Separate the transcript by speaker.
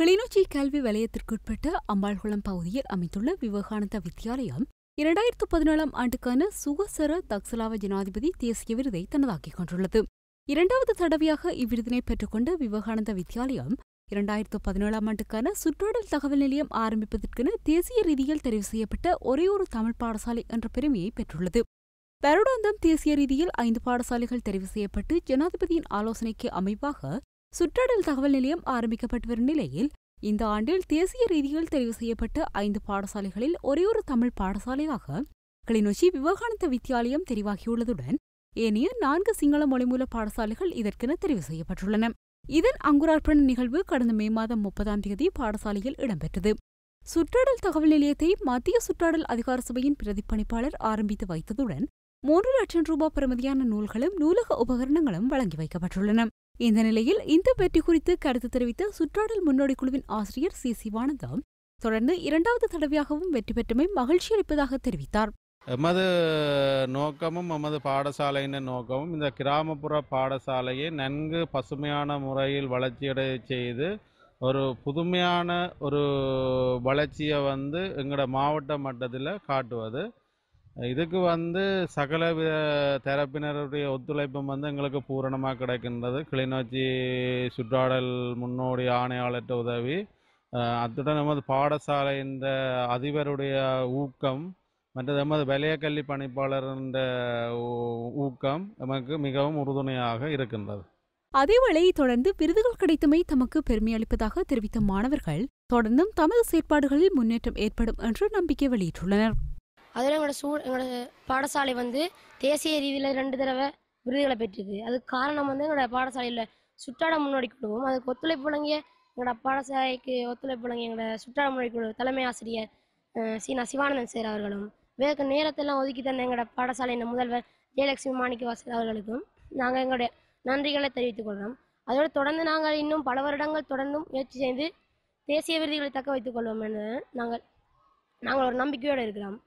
Speaker 1: கிளிநொச்சி கல்வி வலயத்திற்குட்பட்ட அம்பாள்குளம் பகுதியில் அமைந்துள்ள விவேகானந்தா வித்தியாலயம் இரண்டாயிரத்து பதினேழாம் ஆண்டுக்கான சுகசர தக்சலாவ ஜனாதிபதி தேசிய விருதை தனதாக்கிக் கொண்டுள்ளது. இரண்டாவது தடவையாக இவ்விருதினை பெற்றுக்கொண்ட விவேகானந்தா வித்தியாலயம் இரண்டாயிரத்து பதினேழாம் ஆண்டுக்கான சுற்றாடல் தகவல் நிலையம் ஆரம்பிப்பதற்கென தேசிய ரீதியில் தெரிவு செய்யப்பட்ட ஒரே ஒரு தமிழ் பாடசாலை என்ற பெருமையை பெற்றுள்ளது. வருடாந்தம் தேசிய ரீதியில் ஐந்து பாடசாலைகள் தெரிவு செய்யப்பட்டு ஜனாதிபதியின் ஆலோசனைக்கு அமைவாக சுற்றாடல் தகவல் நிலையம் ஆரம்பிக்கப்பட்டு வரும் நிலையில் இந்த ஆண்டில் தேசிய ரீதியில் தெரிவு செய்யப்பட்ட ஐந்து பாடசாலைகளில் ஒரே ஒரு தமிழ் பாடசாலையாக கிளிநொச்சி விவேகானந்த வித்தியாலயம் தெரிவாகியுள்ளதுடன் ஏனைய நான்கு சிங்கள மொழிமூல பாடசாலைகள் இதற்கென தெரிவு செய்யப்பட்டுள்ளன. இதன் அங்குரார்ப்பண நிகழ்வு கடந்த மே மாதம் முப்பதாம் தேதி பாடசாலையில் இடம்பெற்றது. சுற்றாடல் தகவல் நிலையத்தை மத்திய சுற்றாடல் அதிகார சபையின் பிரதிப்பணிப்பாளர் ஆரம்பித்து வைத்ததுடன் மூன்று லட்சம் ரூபாய் பெறுமதியான நூல்களும் நூலக உபகரணங்களும் வழங்கி வைக்கப்பட்டுள்ளன. இந்த நிலையில் இந்த வெற்றி குறித்து கருத்து தெரிவித்த சுற்றாடல் முன்னோடி குழுவின் ஆசிரியர் சி. சிவானந்தம் தொடர்ந்து இரண்டாவது தடவையாகவும் வெற்றி பெற்றமை மகிழ்ச்சி அளிப்பதாக தெரிவித்தார்.
Speaker 2: எமது நோக்கமும் எமது பாடசாலையின் நோக்கமும் இந்த கிராமப்புற பாடசாலையை நன்கு பசுமையான முறையில் வளர்ச்சியடைய செய்து ஒரு புதுமையான ஒரு வளர்ச்சியை வந்து எங்களோட மாவட்ட மட்டத்தில் காட்டுவது. இதுக்கு வந்து சகல வித தரப்பினருடைய ஒத்துழைப்பும் வந்து எங்களுக்கு பூரணமாக கிடைக்கின்றது. கிளிநொச்சி சுற்றாடல் முன்னோடி ஆணையாளர்கிட்ட உதவி அத்துடன் நமது பாடசாலை இந்த அதிபருடைய ஊக்கம் மற்றது நமது வலையக்கல்வி பணிப்பாளர் இந்த ஊக்கம் நமக்கு மிகவும் உறுதுணையாக இருக்கின்றது.
Speaker 1: அதேவேளையை தொடர்ந்து விருதுகள் கிடைத்தமை தமக்கு பெருமை அளிப்பதாக தெரிவித்த மாணவர்கள் தொடர்ந்தும் தமது செயற்பாடுகளில் முன்னேற்றம் ஏற்படும் என்று நம்பிக்கை வெளியிட்டுள்ளனர்.
Speaker 3: அதில் எங்களோட சூ எங்களோட பாடசாலை வந்து தேசிய ரீதியில் ரெண்டு தடவை விருதுகளை பெற்றிருக்கு. அதுக்கு காரணம் வந்து எங்களோட பாடசாலையில் சுற்றாட முன்னோடி குழுவும் அதுக்கு ஒத்துழைப்பு வழங்கிய எங்களோட பாடசாலைக்கு ஒத்துழைப்பு வழங்கிய எங்களோட சுற்றாட முன்னோடி குழு தலைமை ஆசிரியர் சீனா சிவானந்தன் சார் அவர்களும் வேக நேரத்தெல்லாம் ஒதுக்கி தந்த எங்களோட பாடசாலையின் முதல்வர் ஜெயலட்சுமி மாணிக்கவாசர் அவர்களுக்கும் நாங்கள் எங்களுடைய நன்றிகளை தெரிவித்துக் கொள்கிறோம் அதோடு தொடர்ந்து நாங்கள் இன்னும் பல வருடங்கள் தொடர்ந்தும் முயற்சி செய்து தேசிய விருதுகளை தக்க வைத்துக் கொள்வோம் என நாங்கள் நாங்கள் ஒரு நம்பிக்கையோடு இருக்கிறோம்.